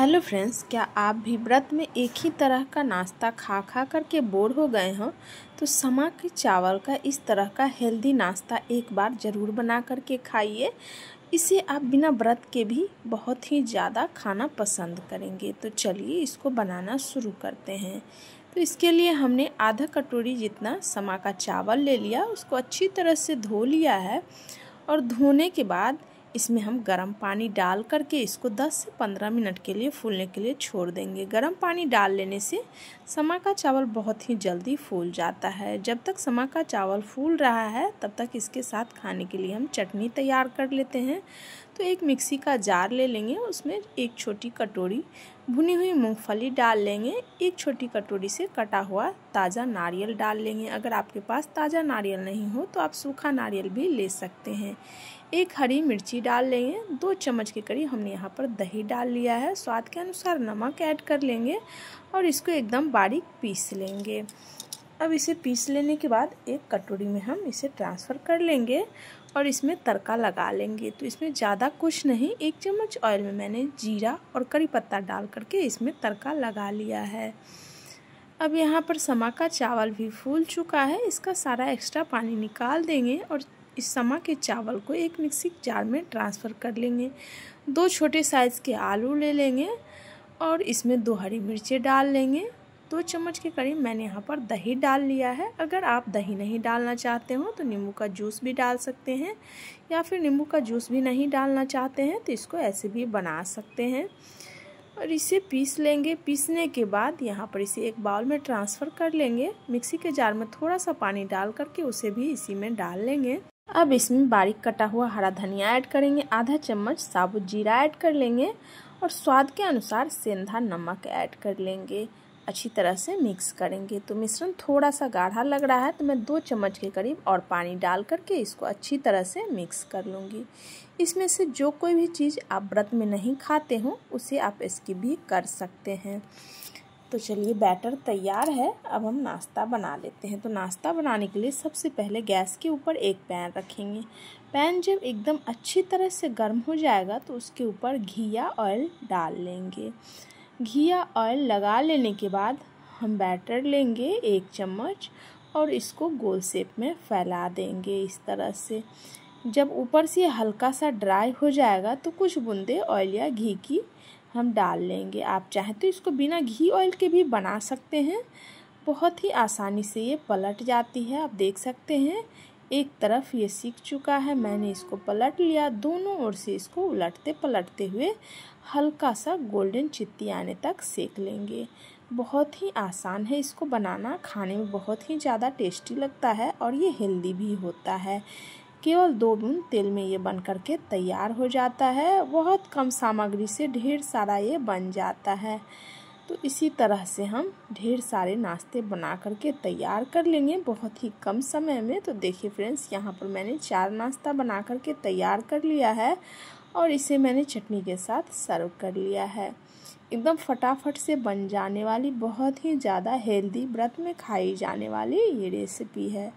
Hello friends, क्या आप भी व्रत में एक ही तरह का नाश्ता खा खा करके बोर हो गए हों? तो समा के चावल का इस तरह का हेल्दी नाश्ता एक बार ज़रूर बना करके खाइए। इसे आप बिना व्रत के भी बहुत ही ज़्यादा खाना पसंद करेंगे। तो चलिए इसको बनाना शुरू करते हैं। तो इसके लिए हमने आधा कटोरी जितना समा का चावल ले लिया, उसको अच्छी तरह से धो लिया है। और धोने के बाद इसमें हम गर्म पानी डाल करके इसको 10 से 15 मिनट के लिए फूलने के लिए छोड़ देंगे। गर्म पानी डाल लेने से समा का चावल बहुत ही जल्दी फूल जाता है। जब तक समा का चावल फूल रहा है, तब तक इसके साथ खाने के लिए हम चटनी तैयार कर लेते हैं। तो एक मिक्सी का जार ले लेंगे, उसमें एक छोटी कटोरी भुनी हुई मूंगफली डाल लेंगे, एक छोटी कटोरी से कटा हुआ ताज़ा नारियल डाल लेंगे। अगर आपके पास ताज़ा नारियल नहीं हो तो आप सूखा नारियल भी ले सकते हैं। एक हरी मिर्ची डाल लेंगे, दो चम्मच के करीब हमने यहाँ पर दही डाल लिया है। स्वाद के अनुसार नमक ऐड कर लेंगे और इसको एकदम बारीक पीस लेंगे। अब इसे पीस लेने के बाद एक कटोरी में हम इसे ट्रांसफ़र कर लेंगे और इसमें तड़का लगा लेंगे। तो इसमें ज़्यादा कुछ नहीं, एक चम्मच ऑयल में मैंने जीरा और करी पत्ता डाल करके इसमें तड़का लगा लिया है। अब यहाँ पर समा का चावल भी फूल चुका है। इसका सारा एक्स्ट्रा पानी निकाल देंगे और इस समा के चावल को एक मिक्सी जार में ट्रांसफ़र कर लेंगे। दो छोटे साइज़ के आलू ले लेंगे और इसमें दो हरी मिर्चें डाल लेंगे। दो चम्मच के करीब मैंने यहाँ पर दही डाल लिया है। अगर आप दही नहीं डालना चाहते हो तो नींबू का जूस भी डाल सकते हैं, या फिर नींबू का जूस भी नहीं डालना चाहते हैं तो इसको ऐसे भी बना सकते हैं। और इसे पीस लेंगे। पीसने के बाद यहाँ पर इसे एक बाउल में ट्रांसफ़र कर लेंगे। मिक्सी के जार में थोड़ा सा पानी डाल करके उसे भी इसी में डाल लेंगे। अब इसमें बारीक कटा हुआ हरा धनिया ऐड करेंगे। आधा चम्मच साबुत जीरा ऐड कर लेंगे और स्वाद के अनुसार सेंधा नमक ऐड कर लेंगे। अच्छी तरह से मिक्स करेंगे। तो मिश्रण थोड़ा सा गाढ़ा लग रहा है तो मैं दो चम्मच के करीब और पानी डाल करके इसको अच्छी तरह से मिक्स कर लूँगी। इसमें से जो कोई भी चीज़ आप व्रत में नहीं खाते हो, उसे आप इसकी भी कर सकते हैं। तो चलिए बैटर तैयार है। अब हम नाश्ता बना लेते हैं। तो नाश्ता बनाने के लिए सबसे पहले गैस के ऊपर एक पैन रखेंगे। पैन जब एकदम अच्छी तरह से गर्म हो जाएगा तो उसके ऊपर घी या ऑयल डाल लेंगे। घी या ऑयल लगा लेने के बाद हम बैटर लेंगे एक चम्मच और इसको गोल शेप में फैला देंगे इस तरह से। जब ऊपर से हल्का सा ड्राई हो जाएगा तो कुछ बूंदे ऑयल या घी की हम डाल लेंगे। आप चाहें तो इसको बिना घी ऑयल के भी बना सकते हैं। बहुत ही आसानी से ये पलट जाती है। आप देख सकते हैं एक तरफ़ ये सीख चुका है। मैंने इसको पलट लिया। दोनों ओर से इसको उलटते पलटते हुए हल्का सा गोल्डन चित्ती आने तक सेक लेंगे। बहुत ही आसान है इसको बनाना। खाने में बहुत ही ज़्यादा टेस्टी लगता है और ये हेल्दी भी होता है। केवल दो बूंद तेल में ये बन करके तैयार हो जाता है। बहुत कम सामग्री से ढेर सारा ये बन जाता है। तो इसी तरह से हम ढेर सारे नाश्ते बना करके तैयार कर लेंगे बहुत ही कम समय में। तो देखिए फ्रेंड्स, यहाँ पर मैंने चार नाश्ता बना करके तैयार कर लिया है और इसे मैंने चटनी के साथ सर्व कर लिया है। एकदम फटाफट से बन जाने वाली, बहुत ही ज़्यादा हेल्दी व्रत में खाई जाने वाली ये रेसिपी है।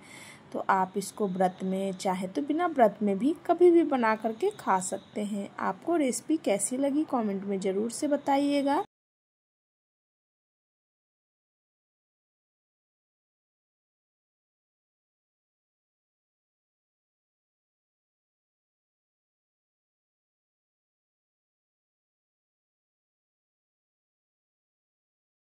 तो आप इसको व्रत में, चाहे तो बिना व्रत में भी कभी भी बना करके खा सकते हैं। आपको रेसिपी कैसी लगी कमेंट में ज़रूर से बताइएगा।